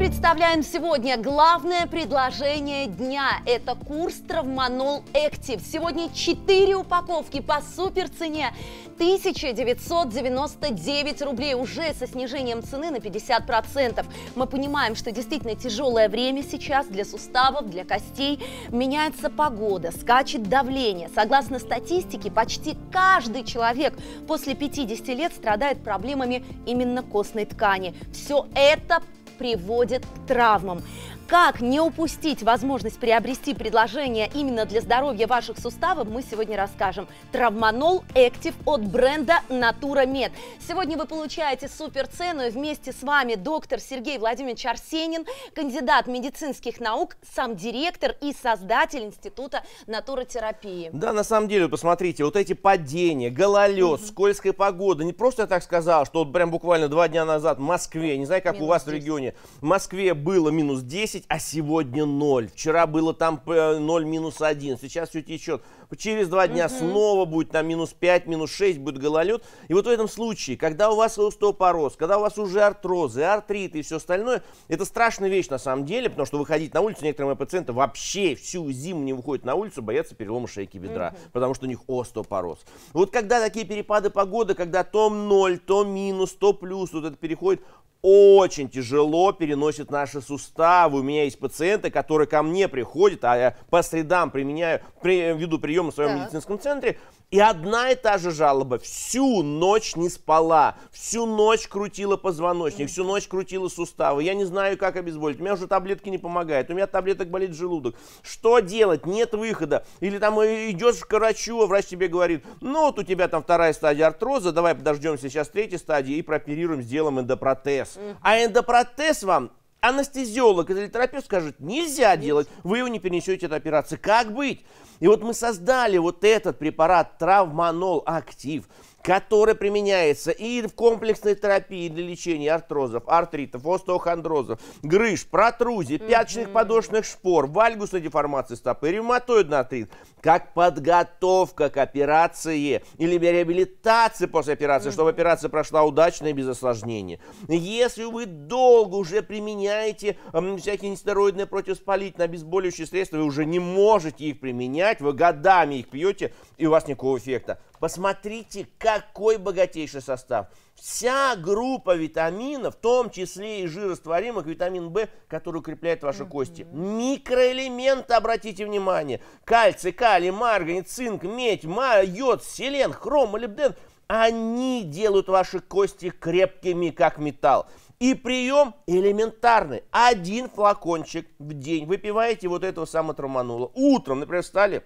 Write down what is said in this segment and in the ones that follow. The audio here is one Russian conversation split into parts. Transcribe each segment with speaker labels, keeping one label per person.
Speaker 1: представляем сегодня главное предложение дня. Это курс Травманол Active. Сегодня 4 упаковки по супер цене 1999 рублей уже со снижением цены на 50%. Мы понимаем, что действительно тяжелое время сейчас для суставов, для костей. Меняется погода, скачет давление. Согласно статистике, почти каждый человек после 50 лет страдает проблемами именно костной ткани. Все это приводит к травмам. Как не упустить возможность приобрести предложение именно для здоровья ваших суставов, мы сегодня расскажем. Травманол Active от бренда Natura Med. Сегодня вы получаете супер цену и вместе с вами доктор Сергей Владимирович Арсенин, кандидат медицинских наук, сам директор и создатель Института натуротерапии.
Speaker 2: Да, на самом деле, посмотрите, вот эти падения, гололед, угу. скользкая погода, не просто я так сказал, что вот прям буквально два дня назад в Москве, не знаю, как минус у вас 10. в регионе, в Москве было минус 10, 10, а сегодня 0. Вчера было там 0 минус 1, сейчас все течет. Через два дня угу. снова будет там минус 5, минус 6, будет гололед. И вот в этом случае, когда у вас остеопороз, когда у вас уже артрозы, артриты и все остальное, это страшная вещь на самом деле, потому что выходить на улицу, некоторые мои пациенты вообще всю зиму не выходят на улицу, боятся перелома шейки бедра, угу. потому что у них остеопороз. Вот когда такие перепады погоды, когда то 0, то минус, то плюс, вот это переходит, очень тяжело переносит наши суставы. У меня есть пациенты, которые ко мне приходят, а я по средам применяю, при, веду прием в своем так. медицинском центре, и одна и та же жалоба. Всю ночь не спала, всю ночь крутила позвоночник, всю ночь крутила суставы. Я не знаю, как обезболить. У меня уже таблетки не помогают, у меня таблеток болит желудок. Что делать? Нет выхода. Или там идешь к врачу, а врач тебе говорит, ну вот у тебя там вторая стадия артроза, давай подождемся сейчас третьей стадии и прооперируем, сделаем эндопротез. А эндопротез вам анестезиолог или терапевт скажет, нельзя делать, вы его не перенесете эту операцию. Как быть? И вот мы создали вот этот препарат Травманол Актив – который применяется и в комплексной терапии для лечения артрозов, артритов, остеохондрозов, грыж, протрузий, пяточных mm-hmm. подошных шпор, вальгусной деформации стопы, ревматоидный артрит, как подготовка к операции или реабилитации после операции, mm-hmm. чтобы операция прошла удачно и без осложнений. Если вы долго уже применяете э, всякие нестероидные противоспалительные, обезболивающие средства, вы уже не можете их применять, вы годами их пьете, и у вас никакого эффекта. Посмотрите, какой богатейший состав. Вся группа витаминов, в том числе и жирорастворимых, витамин В, который укрепляет ваши кости. Микроэлементы, обратите внимание. Кальций, калий, марганец, цинк, медь, йод, селен, хром, молибден. Они делают ваши кости крепкими, как металл. И прием элементарный. Один флакончик в день. Выпиваете вот этого самого троманула. Утром, например, встали,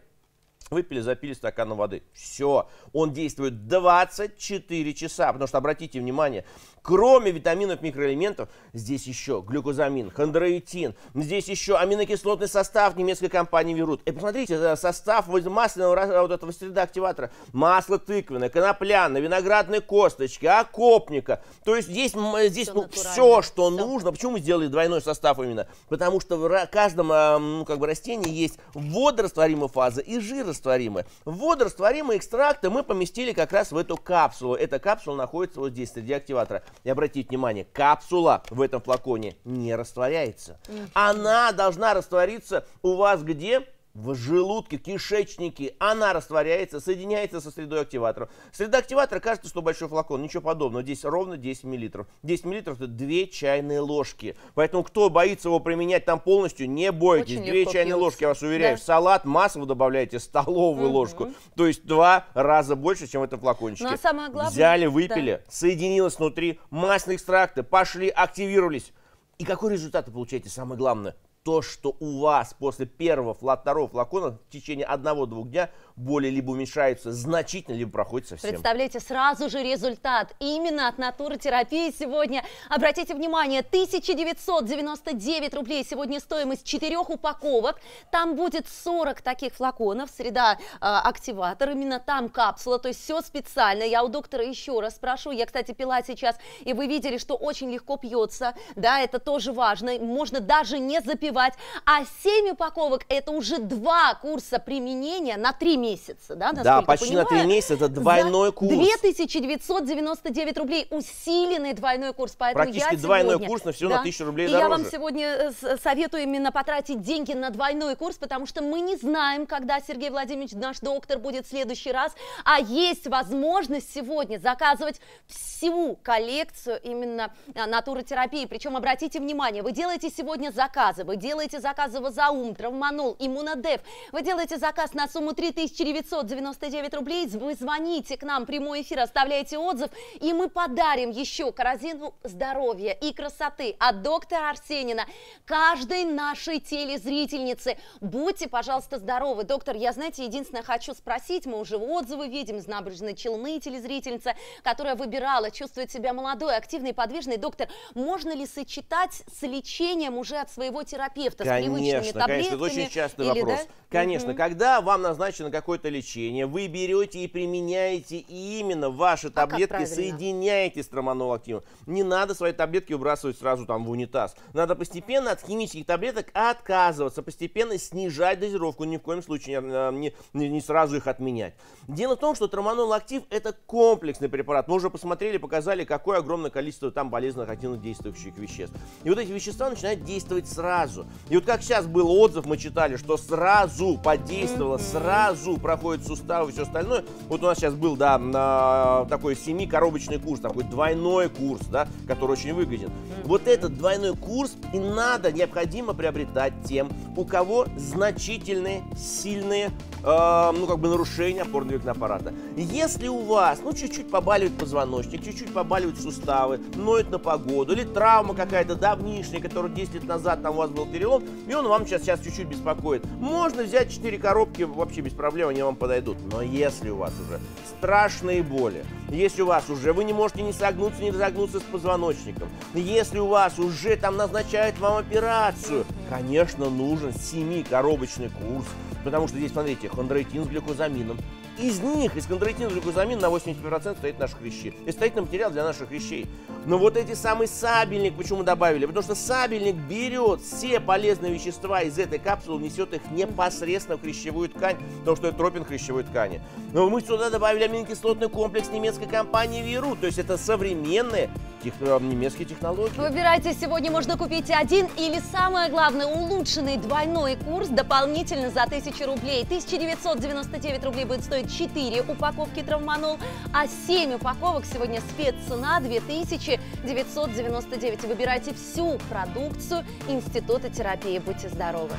Speaker 2: Выпили, запили стакан воды. Все. Он действует 24 часа. Потому что, обратите внимание, кроме витаминов, микроэлементов, здесь еще глюкозамин, хондроитин, здесь еще аминокислотный состав немецкой компании Верут. И посмотрите, э, состав масляного вот этого среда активатора. Масло тыквенное, конопляное, виноградные косточки, окопника. То есть здесь, здесь все, ну, все что все. нужно. Почему мы сделали двойной состав именно? Потому что в каждом ну, как бы, растении есть водорастворимая фаза и жирорастворимая водорастворимые. Водорастворимые экстракты мы поместили как раз в эту капсулу. Эта капсула находится вот здесь, среди активатора. И обратите внимание, капсула в этом флаконе не растворяется. Она должна раствориться у вас где? В желудке, кишечнике, она растворяется, соединяется со средой активатора. Среда активатора кажется, что большой флакон, ничего подобного. Здесь ровно 10 мл. 10 мл это 2 чайные ложки. Поэтому кто боится его применять там полностью, не бойтесь. Очень 2 чайные пьется. ложки, я вас уверяю. Да. В салат масло вы добавляете столовую угу. ложку. То есть два раза больше, чем в этом флакончике. Ну, а самое главное, Взяли, выпили, да. соединилось внутри, масляные экстракты, пошли, активировались. И какой результат вы получаете? Самое главное, то, что у вас после первого, второго флакона в течение одного-двух дня боли либо уменьшаются значительно, либо проходят совсем.
Speaker 1: Представляете, сразу же результат именно от натуротерапии сегодня. Обратите внимание, 1999 рублей сегодня стоимость четырех упаковок. Там будет 40 таких флаконов, среда э, активатор, именно там капсула, то есть все специально. Я у доктора еще раз спрошу, я, кстати, пила сейчас, и вы видели, что очень легко пьется, да, это тоже важно, можно даже не запивать. А 7 упаковок это уже два курса применения на 3 месяца месяца, да,
Speaker 2: Да, почти на три месяца, это двойной курс.
Speaker 1: 2999 рублей, усиленный двойной курс, поэтому
Speaker 2: Практически
Speaker 1: я
Speaker 2: двойной
Speaker 1: сегодня,
Speaker 2: курс, но всего
Speaker 1: да,
Speaker 2: на 1000 рублей
Speaker 1: и
Speaker 2: дороже.
Speaker 1: я вам сегодня э, советую именно потратить деньги на двойной курс, потому что мы не знаем, когда Сергей Владимирович, наш доктор, будет в следующий раз, а есть возможность сегодня заказывать всю коллекцию именно а, натуротерапии. Причем, обратите внимание, вы делаете сегодня заказы, вы делаете заказы в Азаум, Травманол, Иммунодев, вы делаете заказ на сумму 3999 рублей, вы звоните к нам, прямой эфир, оставляете отзыв, и мы подарим еще корзину здоровья и красоты от доктора Арсенина каждой нашей телезрительнице. Будьте, пожалуйста, здоровы. Доктор, я, знаете, единственное хочу спросить, мы уже отзывы видим из набережной Челны, телезрительница, которая выбирала, чувствует себя молодой, активной, подвижной. Доктор, можно ли сочетать с лечением уже от своего терапевта,
Speaker 2: конечно,
Speaker 1: с привычными таблетками?
Speaker 2: Конечно, это очень частый
Speaker 1: или,
Speaker 2: вопрос.
Speaker 1: Да?
Speaker 2: Конечно,
Speaker 1: угу.
Speaker 2: когда вам назначено какое-то лечение, вы берете и применяете именно ваши таблетки,
Speaker 1: а
Speaker 2: соединяете с троманол активом. Не надо свои таблетки выбрасывать сразу там в унитаз. Надо постепенно от химических таблеток отказываться, постепенно снижать дозировку, ни в коем случае не, не, не сразу их отменять. Дело в том, что троманол актив это комплексный препарат. Мы уже посмотрели, показали, какое огромное количество там болезненных активно действующих веществ. И вот эти вещества начинают действовать сразу. И вот как сейчас был отзыв, мы читали, что сразу подействовало, сразу проходит суставы и все остальное. Вот у нас сейчас был, да, такой семикоробочный курс, такой двойной курс, да, который очень выгоден. Вот этот двойной курс и надо, необходимо приобретать тем, у кого значительные, сильные, э, ну, как бы нарушения опорно-двигательного аппарата. Если у вас, ну, чуть-чуть побаливает позвоночник, чуть-чуть побаливают суставы, ноет на погоду, или травма какая-то давнишняя, которая 10 лет назад там у вас был перелом, и он вам сейчас, сейчас чуть-чуть беспокоит, можно взять 4 коробки, вообще без проблем, они вам подойдут. Но если у вас уже страшные боли, если у вас уже вы не можете не согнуться, не разогнуться с позвоночником, если у вас уже там назначают вам операцию, конечно, нужен 7-коробочный курс, потому что здесь, смотрите, хондроитин с глюкозамином, из них, из кондроитина глюкозамин на 80% стоит наши хрящи. И строительный материал для наших хрящей. Но вот эти самый сабельник, почему добавили? Потому что сабельник берет все полезные вещества из этой капсулы, несет их непосредственно в хрящевую ткань, потому что это тропин хрящевой ткани. Но мы сюда добавили аминокислотный комплекс немецкой компании Виру, то есть это современные тех, немецкие технологии.
Speaker 1: Выбирайте, сегодня можно купить один или, самое главное, улучшенный двойной курс дополнительно за 1000 рублей. 1999 рублей будет стоить 4 упаковки травманол, а 7 упаковок сегодня спеццена 2999. Выбирайте всю продукцию Института терапии. Будьте здоровы!